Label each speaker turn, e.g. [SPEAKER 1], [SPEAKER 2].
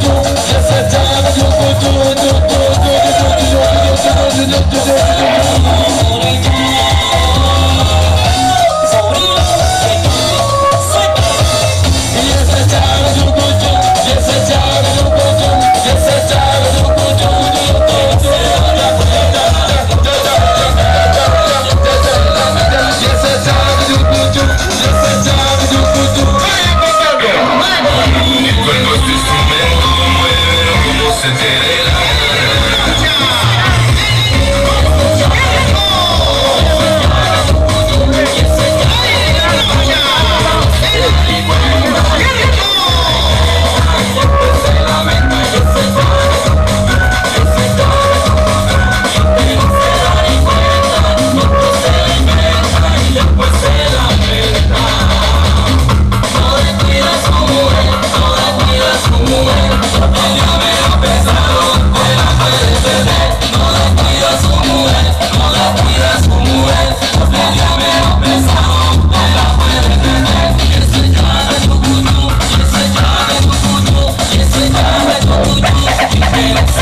[SPEAKER 1] Thank you. Hey,